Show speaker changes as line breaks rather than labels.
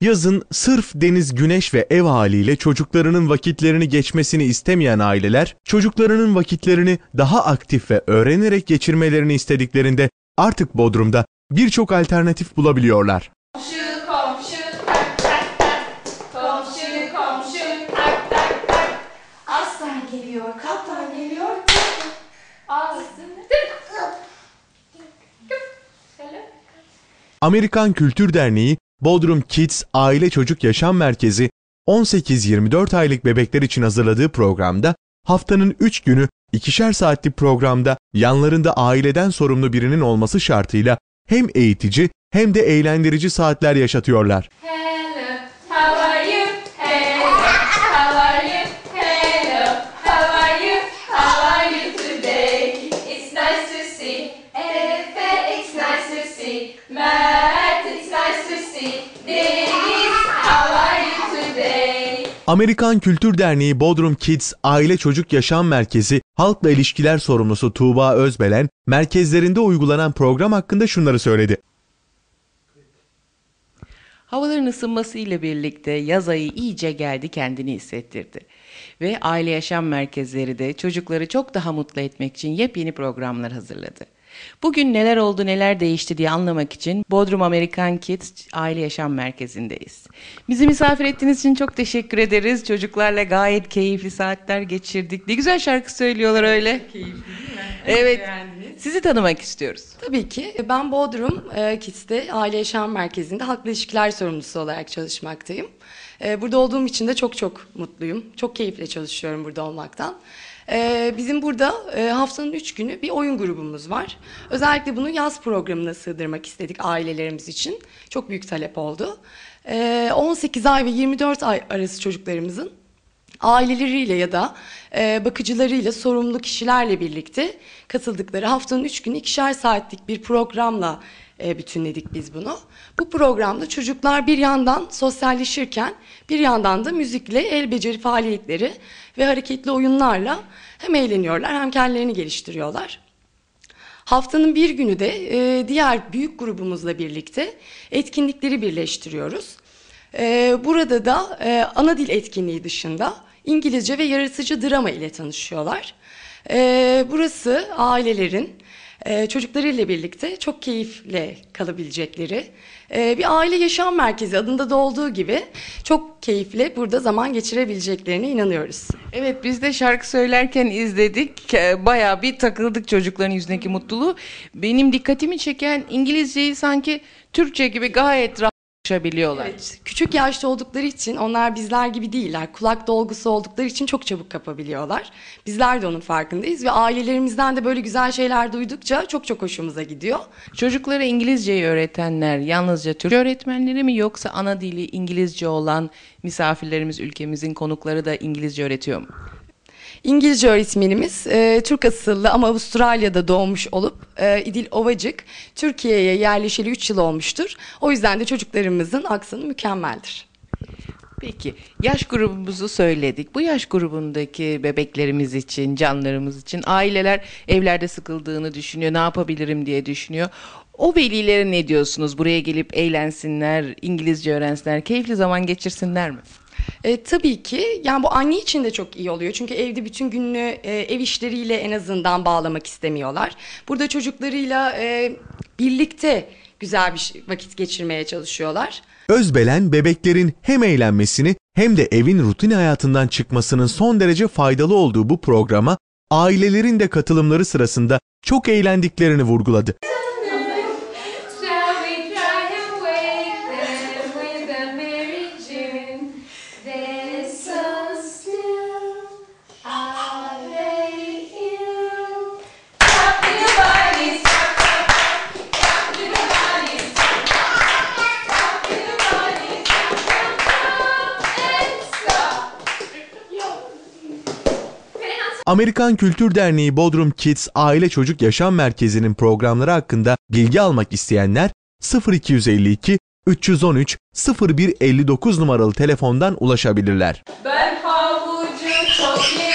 Yazın sırf deniz, güneş ve ev haliyle çocuklarının vakitlerini geçmesini istemeyen aileler, çocuklarının vakitlerini daha aktif ve öğrenerek geçirmelerini istediklerinde artık Bodrum'da birçok alternatif bulabiliyorlar.
Komşu komşu tak tak tak. Komşu komşu tak tak tak.
Aslan geliyor, kaplan geliyor.
Ağzını.
Amerikan Kültür Derneği, Bodrum Kids Aile Çocuk Yaşam Merkezi 18-24 aylık bebekler için hazırladığı programda haftanın 3 günü ikişer saatlik programda yanlarında aileden sorumlu birinin olması şartıyla hem eğitici hem de eğlendirici saatler yaşatıyorlar.
Hello,
Amerikan Kültür Derneği Bodrum Kids Aile Çocuk Yaşam Merkezi Halkla İlişkiler Sorumlusu Tuğba Özbelen, merkezlerinde uygulanan program hakkında şunları söyledi.
Havaların ısınması ile birlikte yaz ayı iyice geldi kendini hissettirdi. Ve aile yaşam merkezleri de çocukları çok daha mutlu etmek için yepyeni programlar hazırladı. Bugün neler oldu neler değişti diye anlamak için Bodrum American Kids Aile Yaşam Merkezi'ndeyiz. Bizi misafir ettiğiniz için çok teşekkür ederiz. Çocuklarla gayet keyifli saatler geçirdik. Ne güzel şarkı söylüyorlar öyle. Evet. Sizi tanımak istiyoruz.
Tabii ki. Ben Bodrum e, Kids'te Aile Yaşam Merkezi'nde halkla ilişkiler sorumlusu olarak çalışmaktayım. E, Burada olduğum için de çok çok mutluyum. Çok keyifle çalışıyorum burada olmaktan. E, Bizim burada e, haftanın üç günü bir oyun grubumuz var. Özellikle bunu yaz programına sığdırmak istedik ailelerimiz için. Çok büyük talep oldu. E, 18 ay ve 24 ay arası çocuklarımızın aileleriyle ya da e, bakıcılarıyla sorumlu kişilerle birlikte katıldıkları haftanın üç günü ikişer saatlik bir programla e, bütünledik biz bunu. Bu programda çocuklar bir yandan sosyalleşirken bir yandan da müzikle el beceri faaliyetleri ve hareketli oyunlarla hem eğleniyorlar hem kendilerini geliştiriyorlar. Haftanın bir günü de e, diğer büyük grubumuzla birlikte etkinlikleri birleştiriyoruz. E, burada da e, ana dil etkinliği dışında İngilizce ve yaratıcı drama ile tanışıyorlar. E, burası ailelerin e, çocuklarıyla birlikte çok keyifle kalabilecekleri e, bir aile yaşam merkezi adında da olduğu gibi çok keyifle burada zaman geçirebileceklerine inanıyoruz.
Evet biz de şarkı söylerken izledik. Ee, Bayağı bir takıldık çocukların yüzündeki mutluluğu. Benim dikkatimi çeken İngilizceyi sanki Türkçe gibi gayet rahat konuşabiliyorlar.
Evet, küçük yaşta oldukları için onlar bizler gibi değiller. Kulak dolgusu oldukları için çok çabuk kapabiliyorlar. Bizler de onun farkındayız ve ailelerimizden de böyle güzel şeyler duydukça çok çok hoşumuza gidiyor.
Çocuklara İngilizceyi öğretenler yalnızca Türk öğretmenleri mi yoksa ana dili İngilizce olan misafirlerimiz ülkemizin konukları da İngilizce öğretiyor mu?
İngilizce öğretmenimiz e, Türk asıllı ama Avustralya'da doğmuş olup e, İdil Ovacık Türkiye'ye yerleşeli 3 yıl olmuştur. O yüzden de çocuklarımızın aksanı mükemmeldir.
Peki yaş grubumuzu söyledik. Bu yaş grubundaki bebeklerimiz için, canlarımız için aileler evlerde sıkıldığını düşünüyor. Ne yapabilirim diye düşünüyor. O velilere ne diyorsunuz? Buraya gelip eğlensinler, İngilizce öğrensinler, keyifli zaman geçirsinler mi?
E, tabii ki yani bu anne için de çok iyi oluyor. Çünkü evde bütün gününü e, ev işleriyle en azından bağlamak istemiyorlar. Burada çocuklarıyla e, birlikte güzel bir vakit geçirmeye çalışıyorlar.
Özbelen bebeklerin hem eğlenmesini hem de evin rutin hayatından çıkmasının son derece faydalı olduğu bu programa ailelerin de katılımları sırasında çok eğlendiklerini vurguladı. Amerikan Kültür Derneği Bodrum Kids Aile Çocuk Yaşam Merkezi'nin programları hakkında bilgi almak isteyenler 0252 313 0159 numaralı telefondan ulaşabilirler.
Ben havucu çok